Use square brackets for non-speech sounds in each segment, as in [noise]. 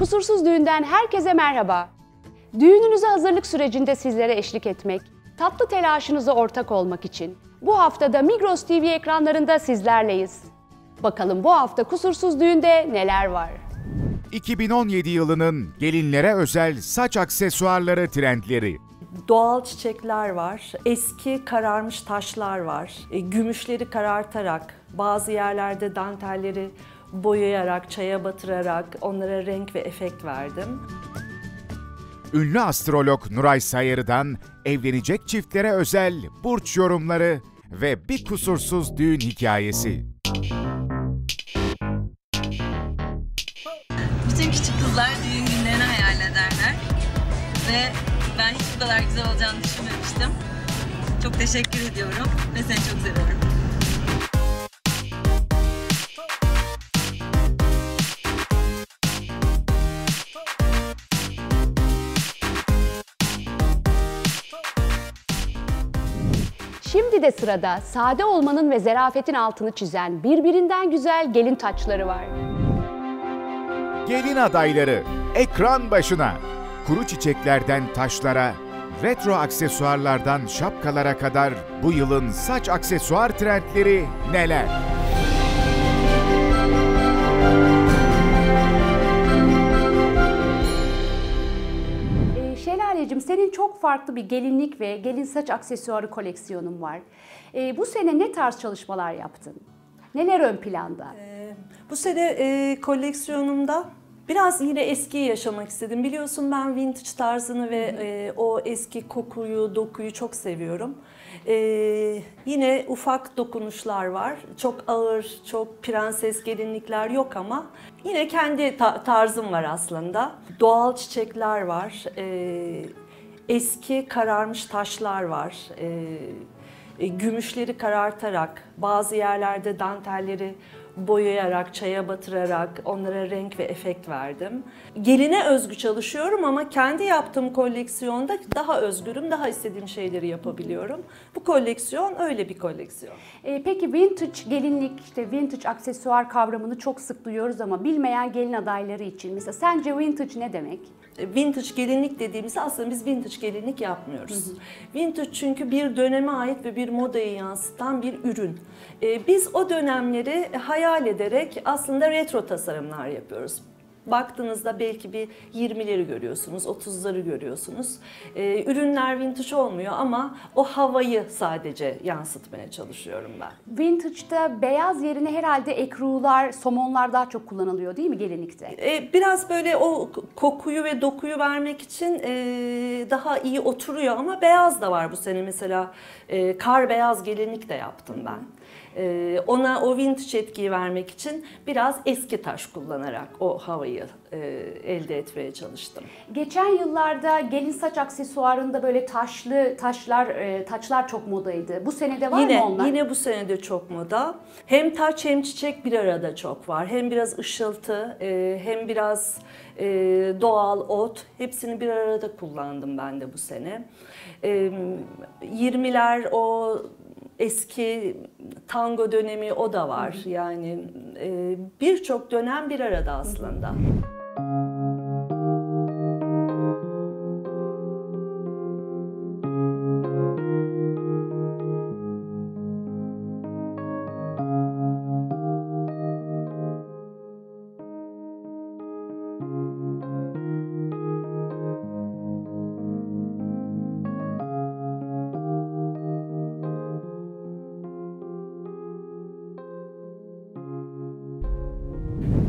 Kusursuz Düğünden herkese merhaba. Düğününüze hazırlık sürecinde sizlere eşlik etmek, tatlı telaşınıza ortak olmak için bu haftada Migros TV ekranlarında sizlerleyiz. Bakalım bu hafta Kusursuz Düğünde neler var? 2017 yılının gelinlere özel saç aksesuarları trendleri. Doğal çiçekler var, eski kararmış taşlar var, e, gümüşleri karartarak, bazı yerlerde dantelleri boyayarak, çaya batırarak onlara renk ve efekt verdim. Ünlü astrolog Nuray Sayarı'dan evlenecek çiftlere özel burç yorumları ve bir kusursuz düğün hikayesi. Bütün küçük kızlar düğün günlerini hayal ederler. Ve ben hiç bu kadar güzel olacağını düşünmemiştim. Çok teşekkür ediyorum ve seni çok seviyorum. Şimdi de sırada sade olmanın ve zerafetin altını çizen birbirinden güzel gelin taçları var. Gelin adayları ekran başına. Kuru çiçeklerden taşlara, retro aksesuarlardan şapkalara kadar bu yılın saç aksesuar trendleri neler? Şelaleciğim senin çok farklı bir gelinlik ve gelin saç aksesuarı koleksiyonun var. Ee, bu sene ne tarz çalışmalar yaptın? Neler ön planda? Bu sene e, koleksiyonumda biraz yine eskiyi yaşamak istedim. Biliyorsun ben vintage tarzını ve e, o eski kokuyu, dokuyu çok seviyorum. E, yine ufak dokunuşlar var. Çok ağır, çok prenses gelinlikler yok ama yine kendi ta- tarzım var aslında. Doğal çiçekler var. E, eski kararmış taşlar var. E, e, gümüşleri karartarak, bazı yerlerde dantelleri boyayarak, çaya batırarak onlara renk ve efekt verdim. Geline özgü çalışıyorum ama kendi yaptığım koleksiyonda daha özgürüm, daha istediğim şeyleri yapabiliyorum. Bu koleksiyon öyle bir koleksiyon. Ee, peki vintage gelinlik, işte vintage aksesuar kavramını çok sık duyuyoruz ama bilmeyen gelin adayları için mesela sence vintage ne demek? Vintage gelinlik dediğimizde aslında biz vintage gelinlik yapmıyoruz. Vintage çünkü bir döneme ait ve bir modayı yansıtan bir ürün. E, Biz o dönemleri hayal ederek aslında retro tasarımlar yapıyoruz. Baktığınızda belki bir 20'leri görüyorsunuz, 30'ları görüyorsunuz. E, ürünler vintage olmuyor ama o havayı sadece yansıtmaya çalışıyorum ben. Vintage'da beyaz yerine herhalde ekrular, somonlar daha çok kullanılıyor değil mi gelinlikte? E, biraz böyle o kokuyu ve dokuyu vermek için e, daha iyi oturuyor ama beyaz da var bu sene mesela e, kar beyaz gelinlik de yaptım ben. E, ona o vintage etkiyi vermek için biraz eski taş kullanarak o havayı e, elde etmeye çalıştım. Geçen yıllarda gelin saç aksesuarında böyle taşlı taşlar, e, taçlar çok modaydı. Bu sene de var yine mı onlar? yine bu sene de çok moda. Hem taç hem çiçek bir arada çok var. Hem biraz ışıltı, e, hem biraz doğal ot. Hepsini bir arada kullandım ben de bu sene. E, 20'ler o eski tango dönemi o da var. Yani e, birçok dönem bir arada aslında.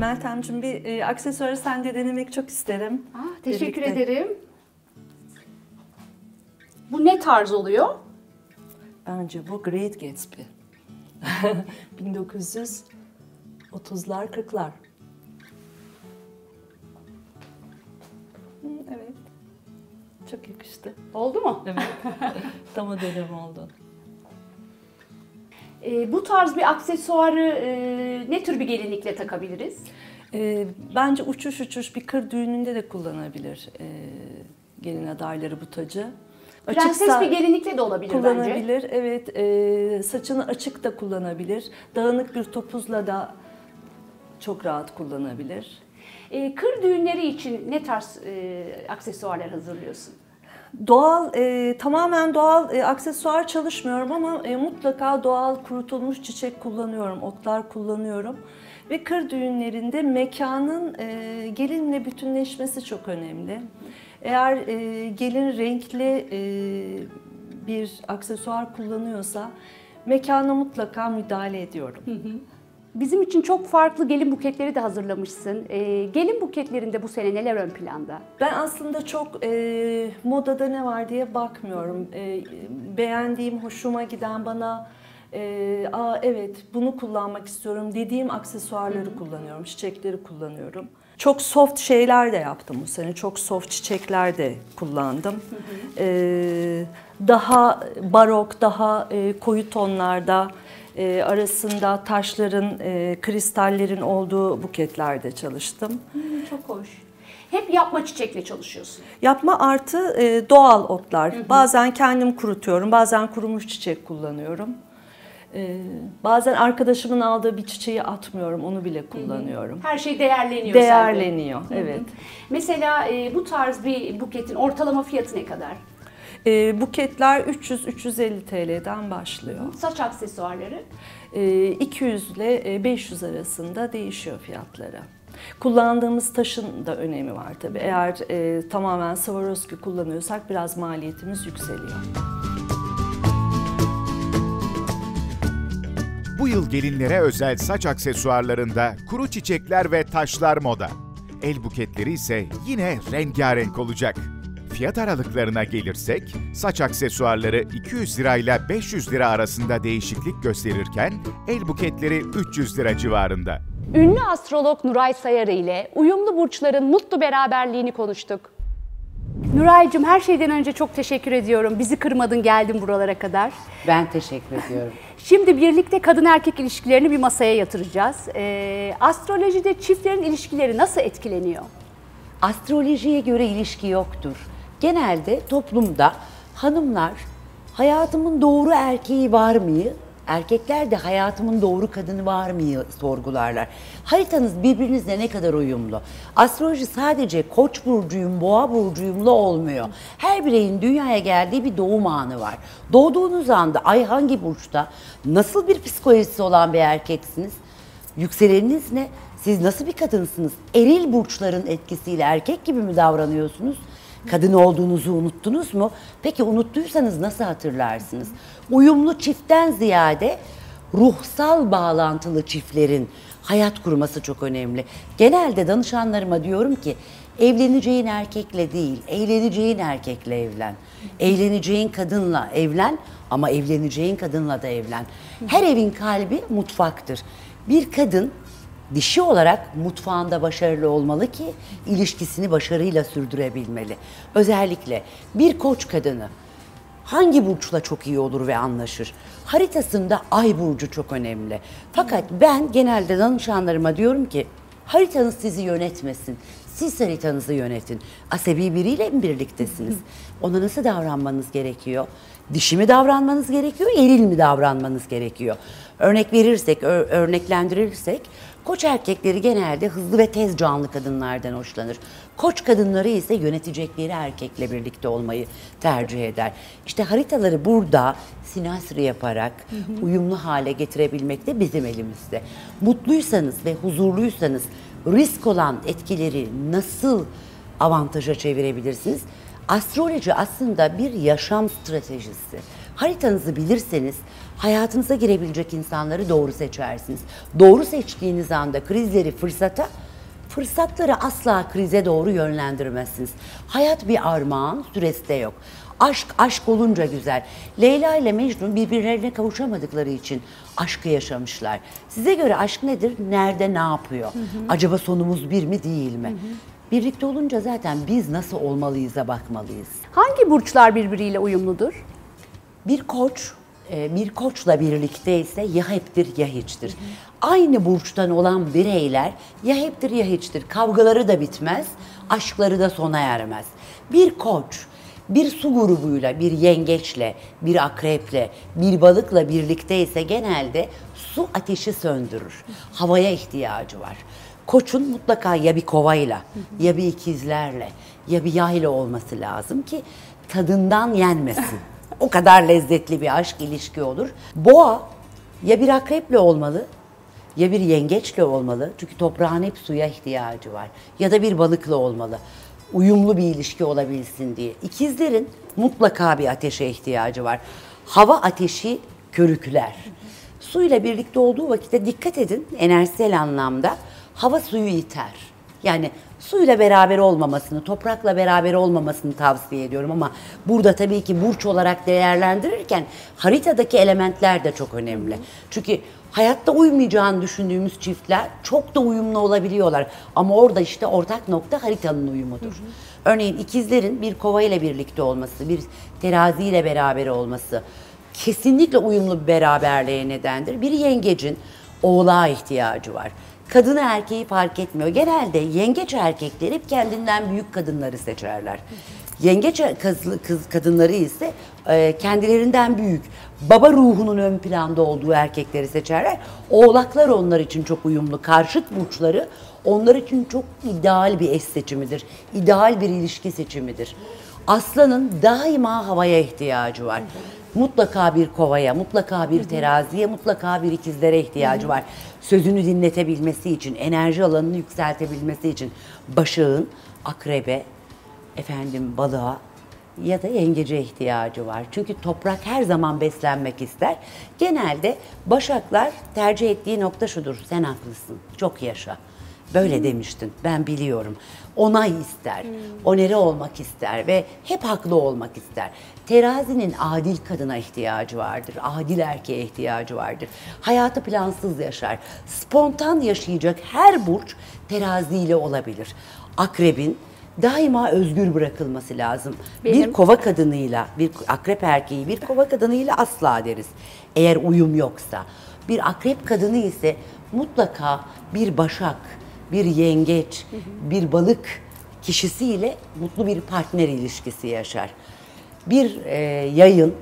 Meltemciğim bir e, aksesuarı sende denemek çok isterim. Ah, teşekkür Birlikte. ederim. Bu ne tarz oluyor? Bence bu Great Gatsby. [laughs] 1930'lar 40'lar. Hı, Evet. Çok yakıştı. Oldu mu? Evet. [laughs] Tam o dönem oldu. E, bu tarz bir aksesuarı e, ne tür bir gelinlikle takabiliriz? Ee, bence uçuş uçuş bir kır düğününde de kullanabilir ee, gelin adayları bu tacı. Prenses Açıksa- bir gelinlikle de olabilir bence. kullanabilir. Evet, e, saçını açık da kullanabilir. Dağınık bir topuzla da çok rahat kullanabilir. E, kır düğünleri için ne tarz e, aksesuarlar hazırlıyorsun? Doğal, e, tamamen doğal e, aksesuar çalışmıyorum ama e, mutlaka doğal kurutulmuş çiçek kullanıyorum, otlar kullanıyorum. Ve kır düğünlerinde mekanın e, gelinle bütünleşmesi çok önemli. Eğer e, gelin renkli e, bir aksesuar kullanıyorsa mekana mutlaka müdahale ediyorum. Bizim için çok farklı gelin buketleri de hazırlamışsın. E, gelin buketlerinde bu sene neler ön planda? Ben aslında çok e, modada ne var diye bakmıyorum. E, beğendiğim, hoşuma giden bana e, Aa, evet bunu kullanmak istiyorum dediğim aksesuarları kullanıyorum, çiçekleri kullanıyorum. Çok soft şeyler de yaptım bu sene. Çok soft çiçekler de kullandım. E, daha barok, daha e, koyu tonlarda e, arasında taşların, e, kristallerin olduğu buketlerde çalıştım. Çok hoş. Hep yapma çiçekle çalışıyorsun. Yapma artı e, doğal otlar. Bazen kendim kurutuyorum, bazen kurumuş çiçek kullanıyorum. E, bazen arkadaşımın aldığı bir çiçeği atmıyorum, onu bile kullanıyorum. Her şey değerleniyor. Değerleniyor, evet. Mesela e, bu tarz bir buketin ortalama fiyatı ne kadar? E, buketler 300-350 TL'den başlıyor. Saç aksesuarları. E, 200 ile e, 500 arasında değişiyor fiyatları. Kullandığımız taşın da önemi var tabii. Eğer e, tamamen Swarovski kullanıyorsak biraz maliyetimiz yükseliyor. Bu yıl gelinlere özel saç aksesuarlarında kuru çiçekler ve taşlar moda. El buketleri ise yine rengarenk olacak. Fiyat aralıklarına gelirsek, saç aksesuarları 200 lirayla 500 lira arasında değişiklik gösterirken, el buketleri 300 lira civarında. Ünlü astrolog Nuray Sayarı ile uyumlu burçların mutlu beraberliğini konuştuk. Nuray'cığım her şeyden önce çok teşekkür ediyorum. Bizi kırmadın geldin buralara kadar. Ben teşekkür ediyorum. [laughs] Şimdi birlikte kadın erkek ilişkilerini bir masaya yatıracağız. Ee, astrolojide çiftlerin ilişkileri nasıl etkileniyor? Astrolojiye göre ilişki yoktur. Genelde toplumda hanımlar hayatımın doğru erkeği var mıyı, erkekler de hayatımın doğru kadını var mıyı sorgularlar. Haritanız birbirinizle ne kadar uyumlu. Astroloji sadece koç burcuyum, boğa burcuyumla olmuyor. Her bireyin dünyaya geldiği bir doğum anı var. Doğduğunuz anda ay hangi burçta, nasıl bir psikolojisi olan bir erkeksiniz, Yükseleniniz ne? Siz nasıl bir kadınsınız? Eril burçların etkisiyle erkek gibi mi davranıyorsunuz? Kadın olduğunuzu unuttunuz mu? Peki unuttuysanız nasıl hatırlarsınız? Uyumlu çiftten ziyade ruhsal bağlantılı çiftlerin hayat kurması çok önemli. Genelde danışanlarıma diyorum ki evleneceğin erkekle değil, eğleneceğin erkekle evlen. Eğleneceğin kadınla evlen ama evleneceğin kadınla da evlen. Her evin kalbi mutfaktır. Bir kadın dişi olarak mutfağında başarılı olmalı ki ilişkisini başarıyla sürdürebilmeli. Özellikle bir koç kadını hangi burçla çok iyi olur ve anlaşır? Haritasında ay burcu çok önemli. Fakat ben genelde danışanlarıma diyorum ki haritanız sizi yönetmesin. Siz haritanızı yönetin. Asabi biriyle mi birliktesiniz? Ona nasıl davranmanız gerekiyor? Dişi mi davranmanız gerekiyor, eril mi davranmanız gerekiyor? Örnek verirsek, örneklendirirsek, koç erkekleri genelde hızlı ve tez canlı kadınlardan hoşlanır. Koç kadınları ise yönetecekleri erkekle birlikte olmayı tercih eder. İşte haritaları burada sinasri yaparak uyumlu hale getirebilmek de bizim elimizde. Mutluysanız ve huzurluysanız risk olan etkileri nasıl avantaja çevirebilirsiniz? Astroloji aslında bir yaşam stratejisi. Haritanızı bilirseniz hayatınıza girebilecek insanları doğru seçersiniz. Doğru seçtiğiniz anda krizleri fırsata, fırsatları asla krize doğru yönlendirmezsiniz. Hayat bir armağan, süresi de yok. Aşk, aşk olunca güzel. Leyla ile Mecnun birbirlerine kavuşamadıkları için aşkı yaşamışlar. Size göre aşk nedir? Nerede, ne yapıyor? Acaba sonumuz bir mi, değil mi? Birlikte olunca zaten biz nasıl olmalıyız'a bakmalıyız. Hangi burçlar birbiriyle uyumludur? Bir koç bir koçla birlikteyse ya heptir ya hiçtir. Aynı burçtan olan bireyler ya heptir ya hiçtir. Kavgaları da bitmez, aşkları da sona ermez. Bir koç bir su grubuyla, bir yengeçle, bir akreple, bir balıkla birlikteyse genelde su ateşi söndürür. Havaya ihtiyacı var. Koçun mutlaka ya bir kovayla, ya bir ikizlerle, ya bir yayla olması lazım ki tadından yenmesin. O kadar lezzetli bir aşk ilişki olur. Boğa ya bir akreple olmalı ya bir yengeçle olmalı. Çünkü toprağın hep suya ihtiyacı var. Ya da bir balıkla olmalı. Uyumlu bir ilişki olabilsin diye. İkizlerin mutlaka bir ateşe ihtiyacı var. Hava ateşi körükler. Suyla birlikte olduğu vakitte dikkat edin enerjisel anlamda hava suyu iter. Yani suyla beraber olmamasını, toprakla beraber olmamasını tavsiye ediyorum ama burada tabii ki burç olarak değerlendirirken haritadaki elementler de çok önemli. Çünkü hayatta uymayacağını düşündüğümüz çiftler çok da uyumlu olabiliyorlar. Ama orada işte ortak nokta haritanın uyumudur. Örneğin ikizlerin bir kova ile birlikte olması, bir terazi ile beraber olması kesinlikle uyumlu bir beraberliğe nedendir. Bir yengecin oğlağa ihtiyacı var. Kadını erkeği fark etmiyor. Genelde yengeç erkekleri hep kendinden büyük kadınları seçerler. Yengeç kız, kız kadınları ise e, kendilerinden büyük, baba ruhunun ön planda olduğu erkekleri seçerler. Oğlaklar onlar için çok uyumlu. Karşıt burçları onlar için çok ideal bir eş seçimidir. İdeal bir ilişki seçimidir. Aslanın daima havaya ihtiyacı var. Mutlaka bir kovaya, mutlaka bir teraziye, mutlaka bir ikizlere ihtiyacı var. Sözünü dinletebilmesi için, enerji alanını yükseltebilmesi için başağın akrebe, efendim balığa ya da yengece ihtiyacı var. Çünkü toprak her zaman beslenmek ister. Genelde başaklar tercih ettiği nokta şudur. Sen haklısın. Çok yaşa. Böyle demiştin. Ben biliyorum. Onay ister. Onere olmak ister ve hep haklı olmak ister. Terazinin adil kadına ihtiyacı vardır. Adil erkeğe ihtiyacı vardır. Hayatı plansız yaşar. Spontan yaşayacak her burç teraziyle olabilir. Akrebin daima özgür bırakılması lazım. Bir Benim- kova kadınıyla, bir akrep erkeği bir kova kadınıyla asla deriz. Eğer uyum yoksa. Bir akrep kadını ise mutlaka bir başak, bir yengeç, bir balık kişisiyle mutlu bir partner ilişkisi yaşar. Bir e, yayın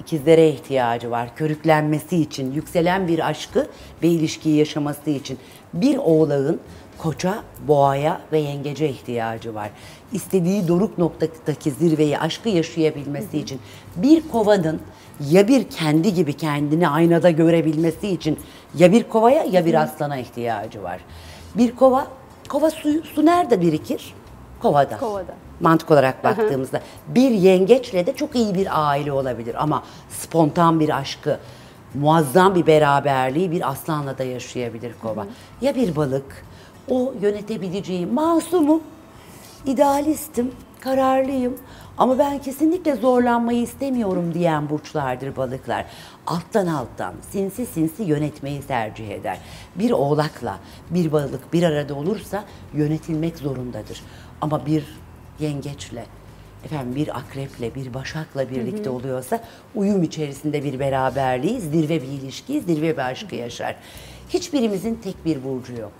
ikizlere ihtiyacı var. Körüklenmesi için, yükselen bir aşkı ve ilişkiyi yaşaması için. Bir oğlağın koça, boğaya ve yengece ihtiyacı var. İstediği doruk noktadaki zirveyi, aşkı yaşayabilmesi için. Bir kovanın ya bir kendi gibi kendini aynada görebilmesi için ya bir kovaya ya bir aslana ihtiyacı var. Bir kova, kova suyu, su nerede birikir? Kovada. Kovada. Mantık olarak baktığımızda. Bir yengeçle de çok iyi bir aile olabilir ama spontan bir aşkı, muazzam bir beraberliği bir aslanla da yaşayabilir kova. Ya bir balık, o yönetebileceği masumum, idealistim, kararlıyım ama ben kesinlikle zorlanmayı istemiyorum diyen burçlardır balıklar. Alttan alttan, sinsi sinsi yönetmeyi tercih eder. Bir oğlakla bir balık bir arada olursa yönetilmek zorundadır. Ama bir yengeçle, efendim bir akreple, bir başakla birlikte oluyorsa uyum içerisinde bir beraberliği, zirve bir ilişki, zirve bir aşkı yaşar. Hiçbirimizin tek bir burcu yok.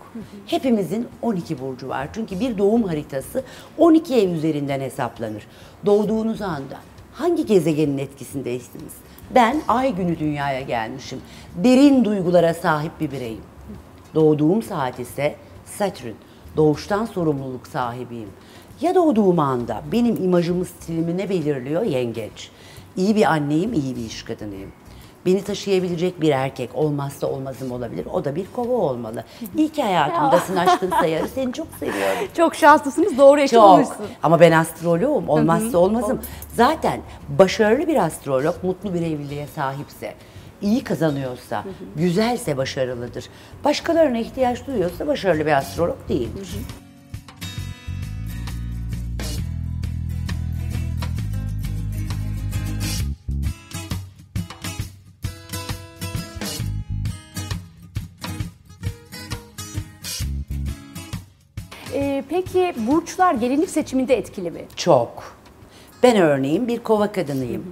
Hepimizin 12 burcu var. Çünkü bir doğum haritası 12 ev üzerinden hesaplanır. Doğduğunuz anda hangi gezegenin etkisindeysiniz? Ben ay günü dünyaya gelmişim. Derin duygulara sahip bir bireyim. Doğduğum saat ise Satürn. Doğuştan sorumluluk sahibiyim. Ya doğduğum anda benim imajımı, stilimi ne belirliyor? Yengeç. İyi bir anneyim, iyi bir iş kadınıyım. Beni taşıyabilecek bir erkek olmazsa olmazım olabilir. O da bir kova olmalı. İyi ki hayatımdasın aşkın sayarı. Seni çok seviyorum. [laughs] Çok şanslısınız. Doğru eşi Çok. bulmuşsun. Ama ben astroloğum. Olmazsa olmazım. Zaten başarılı bir astrolog mutlu bir evliliğe sahipse, iyi kazanıyorsa, güzelse başarılıdır. Başkalarına ihtiyaç duyuyorsa başarılı bir astrolog değildir. Ee, peki burçlar gelinlik seçiminde etkili mi? Çok. Ben örneğin bir kova kadınıyım.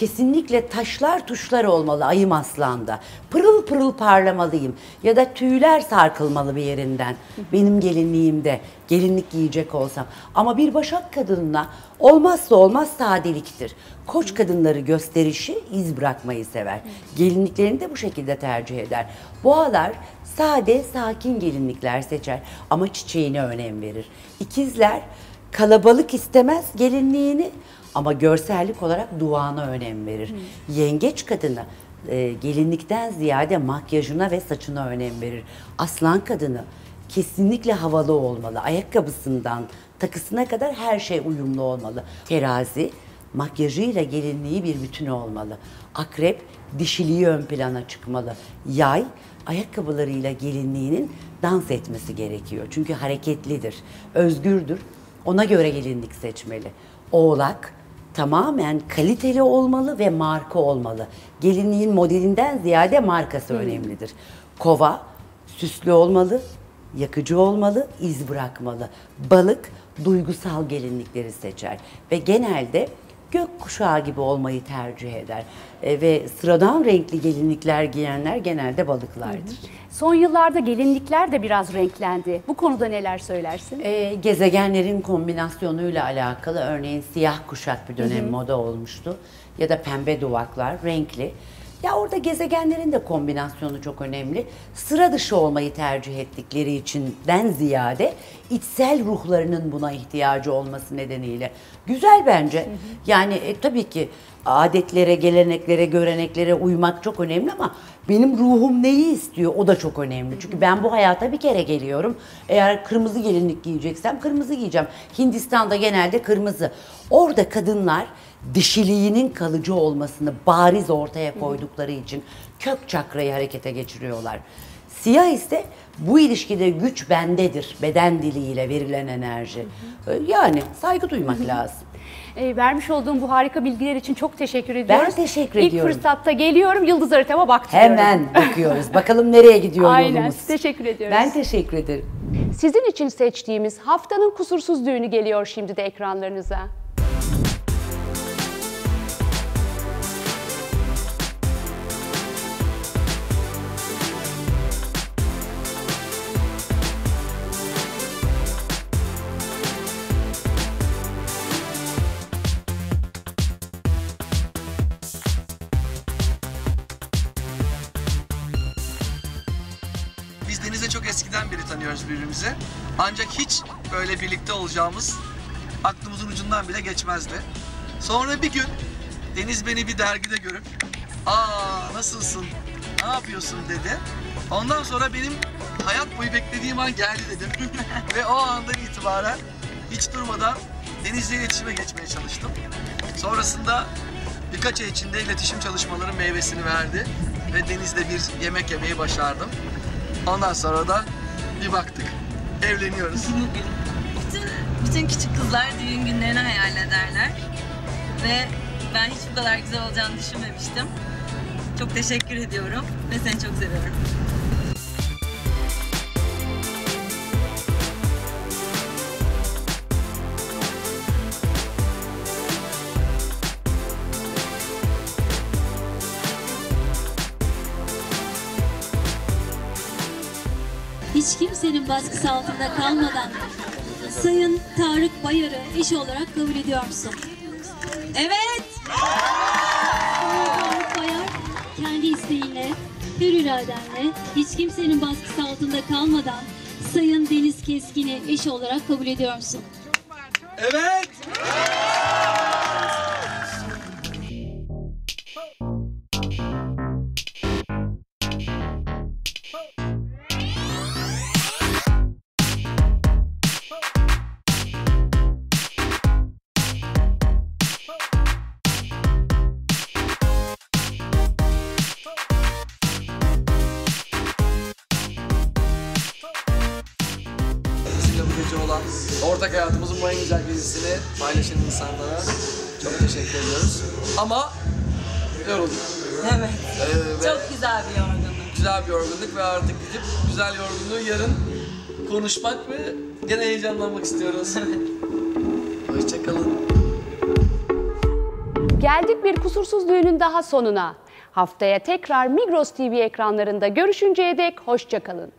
Kesinlikle taşlar tuşlar olmalı ayım aslanda. Pırıl pırıl parlamalıyım ya da tüyler sarkılmalı bir yerinden. Benim gelinliğimde gelinlik giyecek olsam. Ama bir başak kadınına olmazsa olmaz sadeliktir. Koç kadınları gösterişi iz bırakmayı sever. Gelinliklerini de bu şekilde tercih eder. Boğalar sade, sakin gelinlikler seçer ama çiçeğine önem verir. İkizler kalabalık istemez gelinliğini ama görsellik olarak duvağına önem verir. Yengeç kadını e, gelinlikten ziyade makyajına ve saçına önem verir. Aslan kadını kesinlikle havalı olmalı. Ayakkabısından takısına kadar her şey uyumlu olmalı. Terazi makyajıyla gelinliği bir bütün olmalı. Akrep dişiliği ön plana çıkmalı. Yay ayakkabılarıyla gelinliğinin dans etmesi gerekiyor. Çünkü hareketlidir, özgürdür. Ona göre gelinlik seçmeli. Oğlak tamamen kaliteli olmalı ve marka olmalı. Gelinliğin modelinden ziyade markası önemlidir. Kova süslü olmalı, yakıcı olmalı, iz bırakmalı. Balık duygusal gelinlikleri seçer ve genelde gökkuşağı gibi olmayı tercih eder. E, ve sıradan renkli gelinlikler giyenler genelde balıklardır. Son yıllarda gelinlikler de biraz renklendi. Bu konuda neler söylersin? E, gezegenlerin kombinasyonuyla alakalı örneğin siyah kuşak bir dönem moda olmuştu ya da pembe duvaklar renkli. Ya orada gezegenlerin de kombinasyonu çok önemli. Sıra dışı olmayı tercih ettikleri içinden ziyade içsel ruhlarının buna ihtiyacı olması nedeniyle. Güzel bence. Yani e, tabii ki adetlere, geleneklere, göreneklere uymak çok önemli ama benim ruhum neyi istiyor o da çok önemli. Çünkü ben bu hayata bir kere geliyorum. Eğer kırmızı gelinlik giyeceksem kırmızı giyeceğim. Hindistan'da genelde kırmızı. Orada kadınlar dişiliğinin kalıcı olmasını bariz ortaya koydukları için kök çakrayı harekete geçiriyorlar. Siyah ise bu ilişkide güç bendedir. Beden diliyle verilen enerji. Yani saygı duymak lazım. E, vermiş olduğum bu harika bilgiler için çok teşekkür ediyoruz. teşekkür İlk ediyorum. fırsatta geliyorum, yıldız haritama baktırıyorum. Hemen bakıyoruz. [laughs] Bakalım nereye gidiyor Aynen, yolumuz. teşekkür ediyoruz. Ben teşekkür ederim. Sizin için seçtiğimiz haftanın kusursuz düğünü geliyor şimdi de ekranlarınıza. Biz Deniz'le çok eskiden beri tanıyoruz birbirimizi. Ancak hiç böyle birlikte olacağımız aklımızın ucundan bile geçmezdi. Sonra bir gün Deniz beni bir dergide görüp ''Aa nasılsın, ne yapıyorsun?'' dedi. Ondan sonra benim hayat boyu beklediğim an geldi dedim. [laughs] Ve o andan itibaren hiç durmadan Deniz'le iletişime geçmeye çalıştım. Sonrasında birkaç ay içinde iletişim çalışmaları meyvesini verdi. Ve Deniz'le bir yemek yemeyi başardım. Ondan sonra da bir baktık. Evleniyoruz. Bütün, bütün küçük kızlar düğün günlerini hayal ederler. Ve ben hiç bu kadar güzel olacağını düşünmemiştim. Çok teşekkür ediyorum ve seni çok seviyorum. Kimsenin baskısı altında kalmadan Sayın Tarık Bayar'ı eş olarak kabul ediyor musun? Evet! Tarık Bayar kendi isteğinle, hür iradenle, hiç kimsenin baskısı altında kalmadan Sayın Deniz Keskin'i eş olarak kabul ediyor musun? Evet. Bizimle hayatımızın bu en güzel gecesini paylaşan insanlara çok teşekkür ediyoruz. Ama yorulduk. Evet. Ee, Çok güzel bir yorgunluk. güzel bir yorgunluk ve artık gidip güzel yorgunluğu yarın konuşmak ve gene heyecanlanmak istiyoruz. Hoşçakalın. Geldik bir kusursuz düğünün daha sonuna. Haftaya tekrar Migros TV ekranlarında görüşünceye dek hoşçakalın.